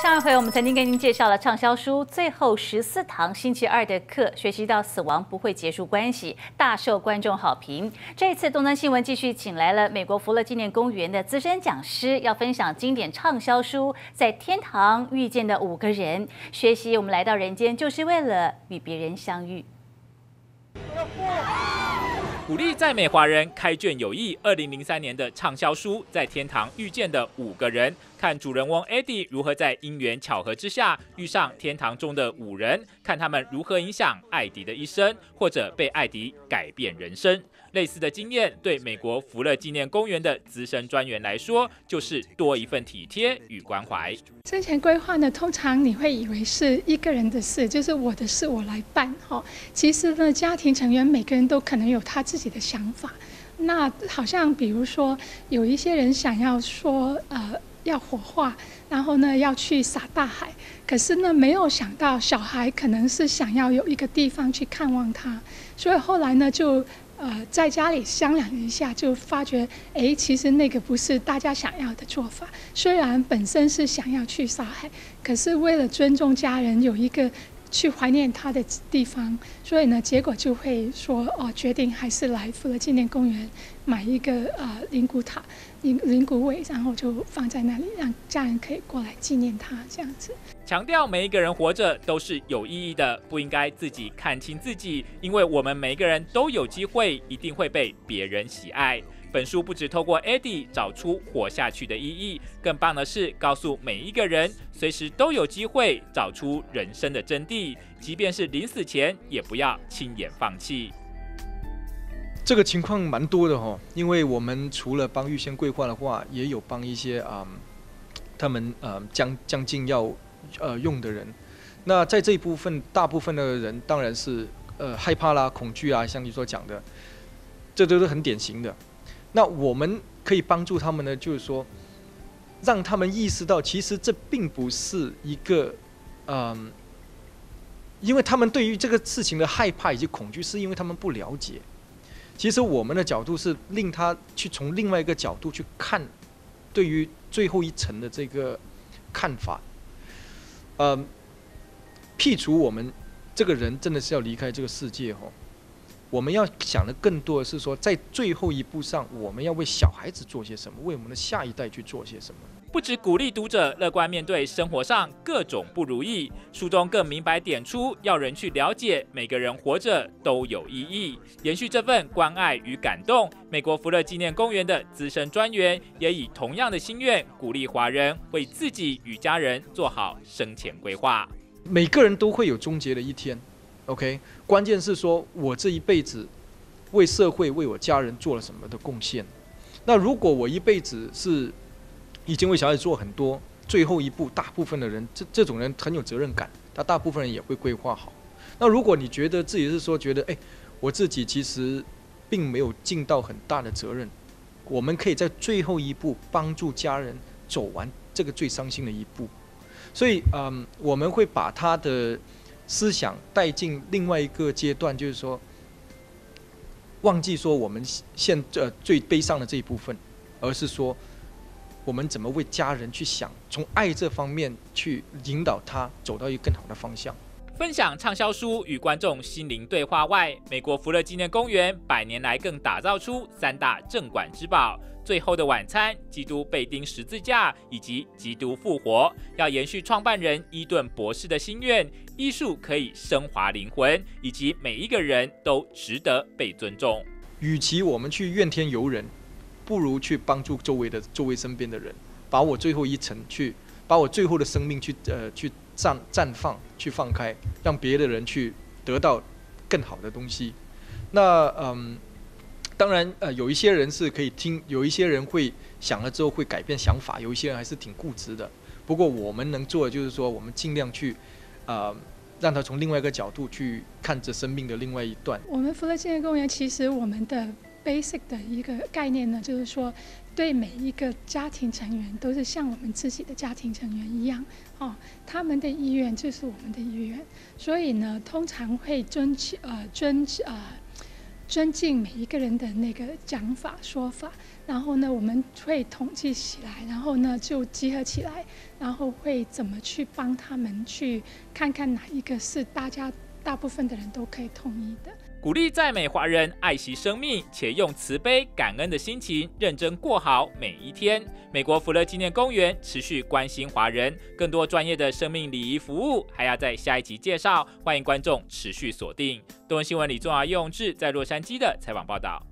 上一回我们曾经跟您介绍了畅销书《最后十四堂星期二的课》，学习到死亡不会结束关系，大受观众好评。这次东森新闻继续请来了美国福乐纪念公园的资深讲师，要分享经典畅销书《在天堂遇见的五个人》，学习我们来到人间就是为了与别人相遇。鼓励在美华人开卷有益。二零零三年的畅销书《在天堂遇见的五个人》，看主人翁 Eddie 如何在因缘巧合之下遇上天堂中的五人，看他们如何影响艾迪的一生，或者被艾迪改变人生。类似的经验，对美国福乐纪念公园的资深专员来说，就是多一份体贴与关怀。生前规划呢，通常你会以为是一个人的事，就是我的事我来办哈。其实呢，家庭成员每个人都可能有他自己的想法。那好像比如说，有一些人想要说，呃，要火化，然后呢要去撒大海，可是呢没有想到小孩可能是想要有一个地方去看望他，所以后来呢就。呃，在家里商量一下，就发觉，哎，其实那个不是大家想要的做法。虽然本身是想要去撒海，可是为了尊重家人，有一个。去怀念他的地方，所以呢，结果就会说哦，决定还是来富乐纪念公园买一个呃灵骨塔、灵灵骨位，然后就放在那里，让家人可以过来纪念他这样子。强调每一个人活着都是有意义的，不应该自己看清自己，因为我们每一个人都有机会，一定会被别人喜爱。本书不只透过 Eddie 找出活下去的意义，更棒的是告诉每一个人，随时都有机会找出人生的真谛，即便是临死前，也不要轻言放弃。这个情况蛮多的哈，因为我们除了帮预先规划的话，也有帮一些啊，他们呃将将近要呃用的人。那在这一部分，大部分的人当然是呃害怕啦、恐惧啊，像你所讲的，这都是很典型的。那我们可以帮助他们呢，就是说，让他们意识到，其实这并不是一个，嗯，因为他们对于这个事情的害怕以及恐惧，是因为他们不了解。其实我们的角度是令他去从另外一个角度去看，对于最后一层的这个看法，嗯，剔除我们这个人真的是要离开这个世界哦。我们要想的更多的是说，在最后一步上，我们要为小孩子做些什么，为我们的下一代去做些什么。不止鼓励读者乐观面对生活上各种不如意，书中更明白点出要人去了解每个人活着都有意义。延续这份关爱与感动，美国福乐纪念公园的资深专员也以同样的心愿，鼓励华人为自己与家人做好生前规划。每个人都会有终结的一天。OK，关键是说我这一辈子为社会、为我家人做了什么的贡献。那如果我一辈子是已经为小孩做很多，最后一步，大部分的人这这种人很有责任感，他大部分人也会规划好。那如果你觉得自己是说觉得，哎，我自己其实并没有尽到很大的责任，我们可以在最后一步帮助家人走完这个最伤心的一步。所以，嗯，我们会把他的。思想带进另外一个阶段，就是说，忘记说我们现呃最悲伤的这一部分，而是说，我们怎么为家人去想，从爱这方面去引导他走到一个更好的方向。分享畅销书与观众心灵对话外，美国福乐纪念公园百年来更打造出三大镇馆之宝：最后的晚餐、基督被钉十字架以及基督复活。要延续创办人伊顿博士的心愿，艺术可以升华灵魂，以及每一个人都值得被尊重。与其我们去怨天尤人，不如去帮助周围的周围身边的人，把我最后一层去，把我最后的生命去呃去。绽绽放，去放开，让别的人去得到更好的东西。那嗯，当然呃，有一些人是可以听，有一些人会想了之后会改变想法，有一些人还是挺固执的。不过我们能做的就是说，我们尽量去啊，让他从另外一个角度去看着生命的另外一段。我们福乐纪念公园其实我们的 basic 的一个概念呢，就是说。对每一个家庭成员都是像我们自己的家庭成员一样，哦，他们的意愿就是我们的意愿，所以呢，通常会遵呃遵呃尊敬每一个人的那个讲法说法，然后呢，我们会统计起来，然后呢就集合起来，然后会怎么去帮他们去看看哪一个是大家大部分的人都可以同意的。鼓励在美华人爱惜生命，且用慈悲感恩的心情认真过好每一天。美国福乐纪念公园持续关心华人，更多专业的生命礼仪服务还要在下一集介绍，欢迎观众持续锁定。多闻新闻李宗华、用志在洛杉矶的采访报道。